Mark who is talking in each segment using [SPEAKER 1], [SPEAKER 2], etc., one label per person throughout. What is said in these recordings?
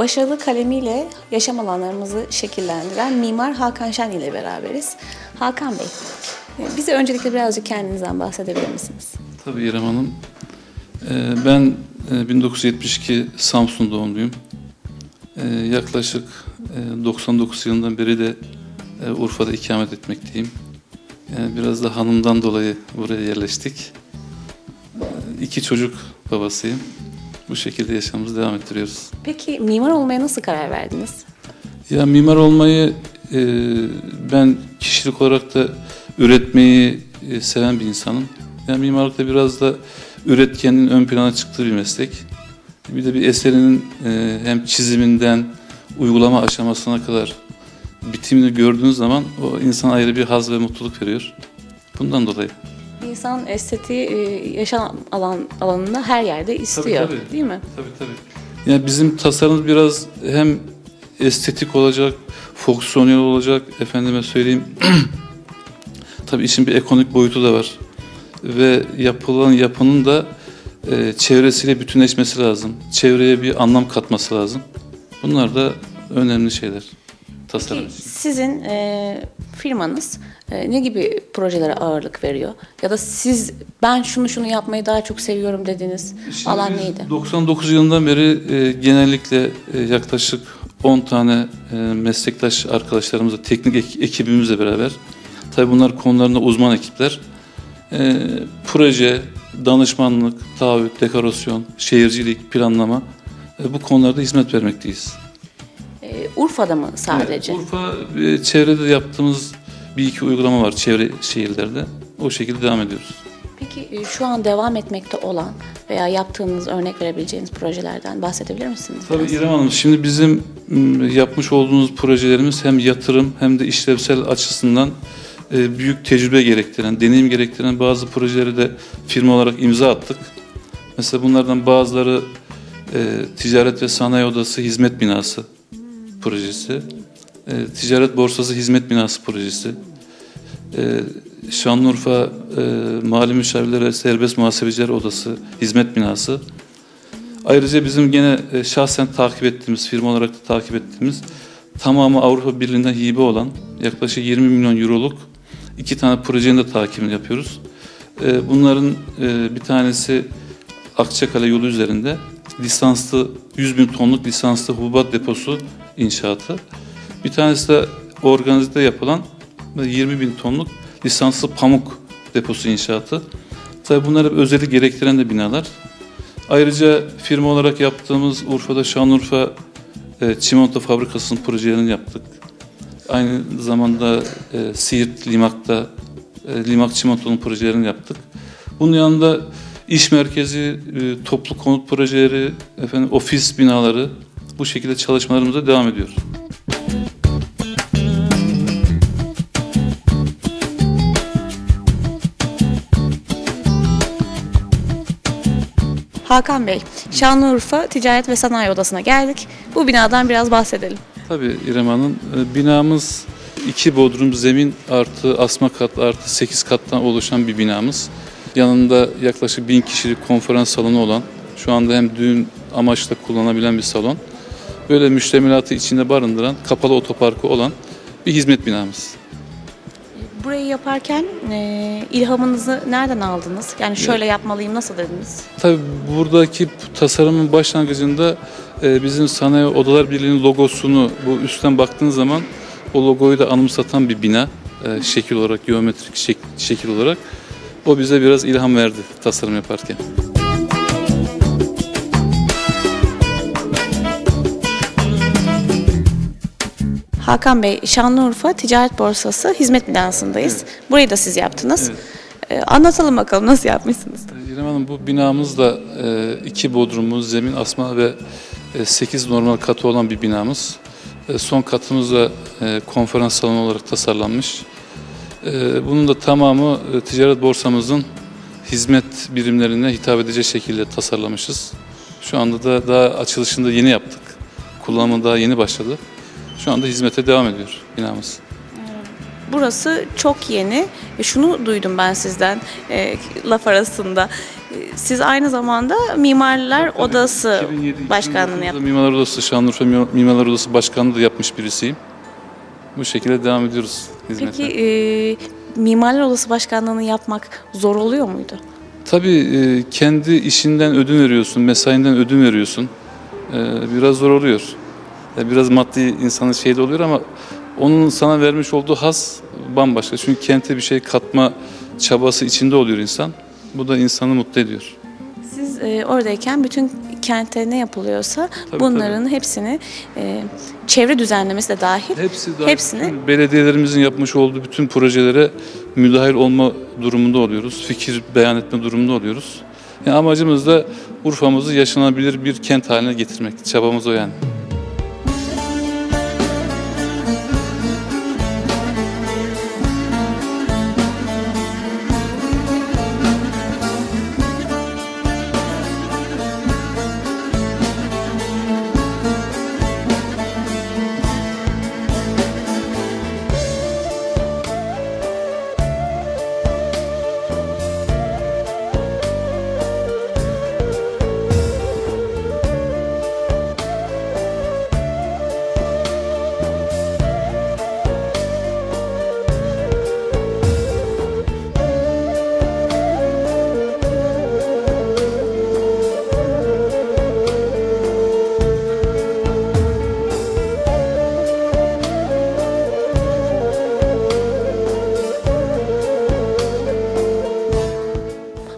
[SPEAKER 1] başarılı kalemiyle yaşam alanlarımızı şekillendiren Mimar Hakan Şen ile beraberiz. Hakan Bey, e, bize öncelikle birazcık kendinizden bahsedebilir misiniz?
[SPEAKER 2] Tabii İrem Hanım. Ee, Ben e, 1972 Samsun doğumluyum. Ee, Yaklaşık e, 99 yılından beri de e, Urfa'da ikamet etmekteyim. Biraz da hanımdan dolayı buraya yerleştik. Ee, İki çocuk babasıyım. Bu şekilde yaşamımızı devam ettiriyoruz.
[SPEAKER 1] Peki mimar olmaya nasıl karar verdiniz?
[SPEAKER 2] Ya mimar olmayı e, ben kişilik olarak da üretmeyi e, seven bir insanım. Yani mimarlıkta biraz da üretkenin ön plana çıktığı bir meslek. Bir de bir eserinin e, hem çiziminden uygulama aşamasına kadar bitimini gördüğünüz zaman o insan ayrı bir haz ve mutluluk veriyor. Bundan dolayı.
[SPEAKER 1] İnsan estetiği e, yaşam alan alanında her yerde istiyor,
[SPEAKER 2] tabii.
[SPEAKER 1] değil mi?
[SPEAKER 2] Tabii tabii. Yani bizim tasarımımız biraz hem estetik olacak, fonksiyonel olacak, efendime söyleyeyim. tabii işin bir ekonomik boyutu da var. Ve yapılan yapının da e, çevresiyle bütünleşmesi lazım. Çevreye bir anlam katması lazım. Bunlar da önemli şeyler. Tasarım için.
[SPEAKER 1] Sizin e, firmanız e, ne gibi projelere ağırlık veriyor? Ya da siz ben şunu şunu yapmayı daha çok seviyorum dediğiniz
[SPEAKER 2] Şimdi
[SPEAKER 1] alan
[SPEAKER 2] biz
[SPEAKER 1] neydi?
[SPEAKER 2] 99 yılından beri e, genellikle e, yaklaşık 10 tane e, meslektaş arkadaşlarımızla, teknik ek- ekibimizle beraber, tabi bunlar konularında uzman ekipler, e, proje, danışmanlık, taahhüt, dekorasyon, şehircilik, planlama e, bu konularda hizmet vermekteyiz.
[SPEAKER 1] Urfa'da mı sadece?
[SPEAKER 2] Evet, Urfa e, çevrede yaptığımız bir iki uygulama var çevre şehirlerde. O şekilde devam ediyoruz.
[SPEAKER 1] Peki e, şu an devam etmekte olan veya yaptığınız örnek verebileceğiniz projelerden bahsedebilir misiniz?
[SPEAKER 2] Tabii
[SPEAKER 1] biraz?
[SPEAKER 2] İrem Hanım, şimdi bizim yapmış olduğumuz projelerimiz hem yatırım hem de işlevsel açısından e, büyük tecrübe gerektiren, deneyim gerektiren bazı projeleri de firma olarak imza attık. Mesela bunlardan bazıları Ticaret ve Sanayi Odası Hizmet Binası projesi, e, Ticaret Borsası Hizmet Binası projesi, e, Şanlıurfa e, Mali Müşavirler ve Serbest Muhasebeciler Odası Hizmet Binası, Ayrıca bizim gene e, şahsen takip ettiğimiz, firma olarak da takip ettiğimiz tamamı Avrupa Birliği'nden hibe olan yaklaşık 20 milyon euroluk iki tane projenin de takibini yapıyoruz. E, Bunların e, bir tanesi Akçakale yolu üzerinde lisanslı 100 bin tonluk lisanslı hububat deposu inşaatı. Bir tanesi de organizede yapılan 20 bin tonluk lisanslı pamuk deposu inşaatı. Tabii bunlar hep özellik gerektiren de binalar. Ayrıca firma olarak yaptığımız Urfa'da Şanlıurfa e, çimento fabrikasının projelerini yaptık. Aynı zamanda e, Siirt Limak'ta e, Limak çimentonun projelerini yaptık. Bunun yanında iş merkezi, e, toplu konut projeleri, efendim ofis binaları bu şekilde çalışmalarımıza devam ediyor.
[SPEAKER 1] Hakan Bey, Şanlıurfa Ticaret ve Sanayi Odası'na geldik. Bu binadan biraz bahsedelim.
[SPEAKER 2] Tabii İrem Hanım, e, binamız iki bodrum zemin artı asma kat artı 8 kattan oluşan bir binamız. Yanında yaklaşık bin kişilik konferans salonu olan, şu anda hem düğün amaçla kullanabilen bir salon. Böyle müştemilatı içinde barındıran, kapalı otoparkı olan bir hizmet binamız.
[SPEAKER 1] Burayı yaparken e, ilhamınızı nereden aldınız? Yani şöyle yapmalıyım nasıl dediniz?
[SPEAKER 2] Tabii buradaki tasarımın başlangıcında e, bizim Sanayi Odalar Birliği'nin logosunu bu üstten baktığınız zaman o logoyu da anımsatan bir bina e, şekil olarak, geometrik şek- şekil olarak. O bize biraz ilham verdi tasarım yaparken.
[SPEAKER 1] Hakan Bey, Şanlıurfa Ticaret Borsası Hizmet Binası'ndayız. Burayı da siz yaptınız. E, anlatalım bakalım nasıl yapmışsınız?
[SPEAKER 2] İrem Hanım bu binamız da e, iki bodrumlu, zemin asma ve 8 normal katı olan bir binamız. E, son katımız da e, konferans salonu olarak tasarlanmış. E, bunun da tamamı e, ticaret borsamızın hizmet birimlerine hitap edecek şekilde tasarlamışız. Şu anda da daha açılışını da yeni yaptık. Kullanımı daha yeni başladı. Şu anda hizmete devam ediyor binamız.
[SPEAKER 1] Burası çok yeni. E, şunu duydum ben sizden e, laf arasında. Siz aynı zamanda Mimarlar Odası
[SPEAKER 2] 2007
[SPEAKER 1] Başkanlığını
[SPEAKER 2] 2009'da
[SPEAKER 1] yaptınız.
[SPEAKER 2] Mimarlar Odası, Şanlıurfa Mimarlar Odası Başkanlığı da yapmış birisiyim. Bu şekilde devam ediyoruz hizmete.
[SPEAKER 1] Peki e, Mimarlar Odası Başkanlığını yapmak zor oluyor muydu?
[SPEAKER 2] Tabii e, kendi işinden ödün veriyorsun, mesainden ödün veriyorsun. E, biraz zor oluyor. E, Biraz maddi insanın şeyi de oluyor ama onun sana vermiş olduğu haz bambaşka. Çünkü kente bir şey katma çabası içinde oluyor insan. Bu da insanı mutlu ediyor.
[SPEAKER 1] Siz e, oradayken bütün kente ne yapılıyorsa
[SPEAKER 2] Tabii,
[SPEAKER 1] bunların hepsini e, çevre düzenlemesi de dahil
[SPEAKER 2] Hepsi dahil,
[SPEAKER 1] Hepsini-
[SPEAKER 2] belediyelerimizin yapmış olduğu bütün projelere müdahil olma durumunda oluyoruz. Fikir beyan etme durumunda oluyoruz. Yani amacımız da Urfa'mızı yaşanabilir bir kent haline getirmek. Çabamız o yani.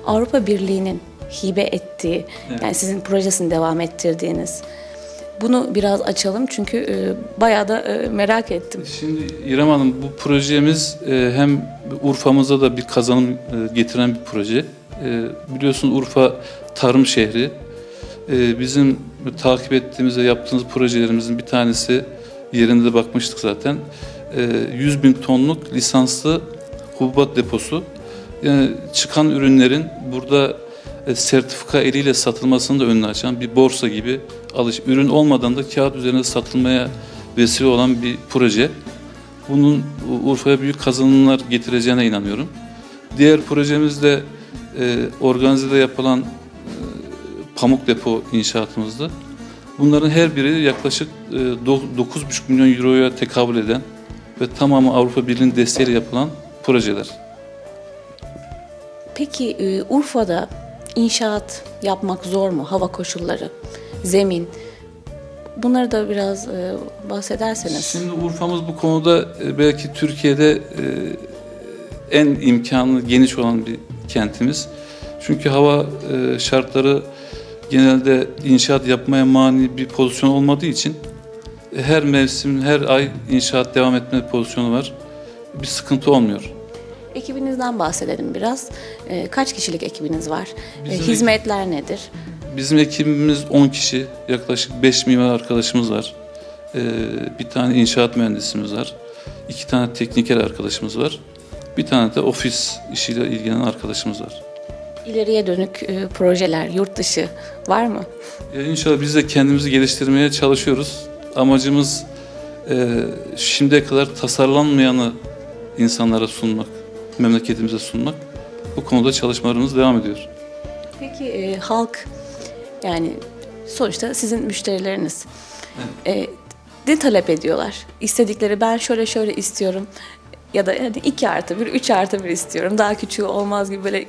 [SPEAKER 1] Avrupa Birliği'nin hibe ettiği, yani sizin projesini devam ettirdiğiniz. Bunu biraz açalım çünkü e, bayağı da e, merak ettim.
[SPEAKER 2] Şimdi İrem Hanım bu projemiz e, hem Urfa'mıza da bir kazanım e, getiren bir proje. E, biliyorsun Urfa tarım şehri. E, bizim takip ettiğimiz ve yaptığımız projelerimizin bir tanesi yerinde de bakmıştık zaten. E, 100 bin tonluk lisanslı hububat deposu. Yani çıkan ürünlerin burada e, sertifika eliyle satılmasını da önüne açan bir borsa gibi alış. Ürün olmadan da kağıt üzerinde satılmaya vesile olan bir proje. Bunun Urfa'ya büyük kazanımlar getireceğine inanıyorum. Diğer projemiz de e, organizede yapılan e, pamuk depo inşaatımızdı. Bunların her biri yaklaşık e, do- 9,5 milyon euroya tekabül eden ve tamamı Avrupa Birliği'nin desteğiyle yapılan projeler.
[SPEAKER 1] Peki e, Urfa'da inşaat yapmak zor mu? Hava koşulları, zemin. Bunları da biraz e, bahsederseniz.
[SPEAKER 2] Şimdi Urfa'mız bu konuda e, belki Türkiye'de e, en imkanı geniş olan bir kentimiz. Çünkü hava şartları genelde inşaat yapmaya mani bir pozisyon olmadığı için her mevsim, her ay inşaat devam etme pozisyonu var. Bir sıkıntı olmuyor.
[SPEAKER 1] Ekibinizden bahsedelim biraz. E, kaç kişilik ekibiniz var? E,
[SPEAKER 2] Bizim
[SPEAKER 1] hizmetler nedir?
[SPEAKER 2] Bizim ekibimiz 10 kişi, yaklaşık 5 mimar arkadaşımız var. Ee, bir tane inşaat mühendisimiz var. iki tane tekniker arkadaşımız var. Bir tane de ofis işiyle ilgilenen arkadaşımız var.
[SPEAKER 1] İleriye dönük e, projeler, yurt dışı var mı?
[SPEAKER 2] Ya inşallah biz de kendimizi geliştirmeye çalışıyoruz. Amacımız e, şimdiye kadar tasarlanmayanı insanlara sunmak, memleketimize sunmak. Bu konuda çalışmalarımız devam ediyor.
[SPEAKER 1] Peki e, halk yani sonuçta sizin müşterileriniz e, ne talep ediyorlar? İstedikleri ben şöyle şöyle istiyorum ya da hadi 2 artı 1, 3 artı 1 istiyorum. Daha küçüğü olmaz gibi böyle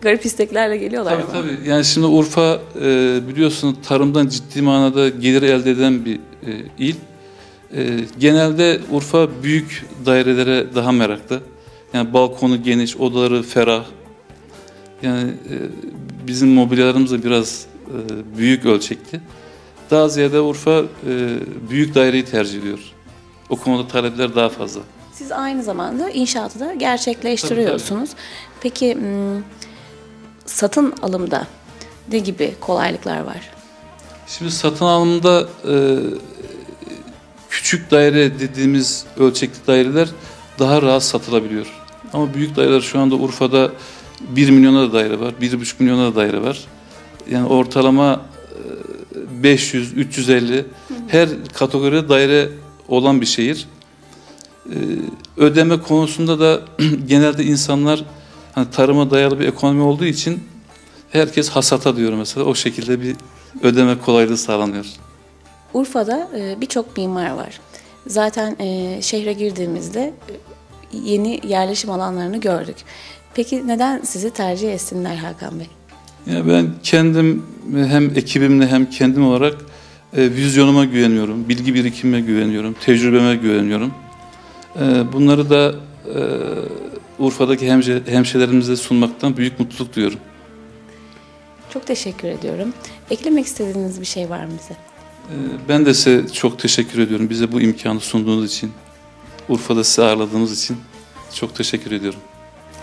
[SPEAKER 1] garip isteklerle geliyorlar
[SPEAKER 2] Tabii
[SPEAKER 1] mı?
[SPEAKER 2] tabii. Yani şimdi Urfa e, biliyorsun tarımdan ciddi manada gelir elde eden bir e, il. E, genelde Urfa büyük dairelere daha meraklı. Yani balkonu geniş, odaları ferah. Yani e, bizim mobilyalarımız da biraz e, büyük ölçekli. Daha ziyade Urfa e, büyük daireyi tercih ediyor. O konuda talepler daha fazla.
[SPEAKER 1] Siz aynı zamanda inşaatı da gerçekleştiriyorsunuz. Peki m, satın alımda ne gibi kolaylıklar var?
[SPEAKER 2] Şimdi satın alımda e, küçük daire dediğimiz ölçekli daireler daha rahat satılabiliyor. Ama büyük daireler şu anda Urfa'da 1 milyona da daire var, 1,5 milyona da daire var. Yani ortalama e, 500, 350 her kategoride daire olan bir şehir. E, Ödeme konusunda da genelde insanlar hani tarıma dayalı bir ekonomi olduğu için herkes hasata diyor mesela. O şekilde bir ödeme kolaylığı sağlanıyor.
[SPEAKER 1] Urfa'da e, birçok mimar var. Zaten e, şehre girdiğimizde e, yeni yerleşim alanlarını gördük. Peki neden sizi tercih etsinler Hakan Bey?
[SPEAKER 2] Ya ben kendim hem ekibimle hem kendim olarak e, vizyonuma güveniyorum, bilgi birikimime güveniyorum, tecrübeme güveniyorum. E, bunları da e, Urfa'daki hemşe, hemşehrilerimize sunmaktan büyük mutluluk duyuyorum.
[SPEAKER 1] Çok teşekkür ediyorum. Eklemek istediğiniz bir şey var mı bize?
[SPEAKER 2] E, ben de size çok teşekkür ediyorum. Bize bu imkanı sunduğunuz için, Urfa'da sizi ağırladığınız için çok teşekkür ediyorum.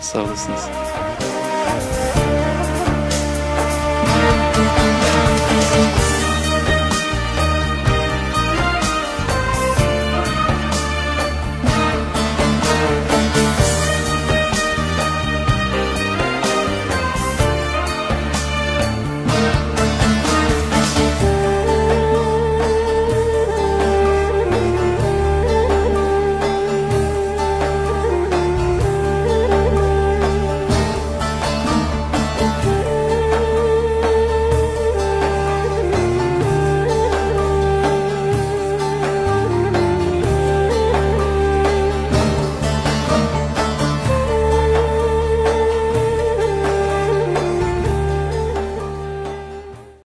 [SPEAKER 2] Sağ olasınız.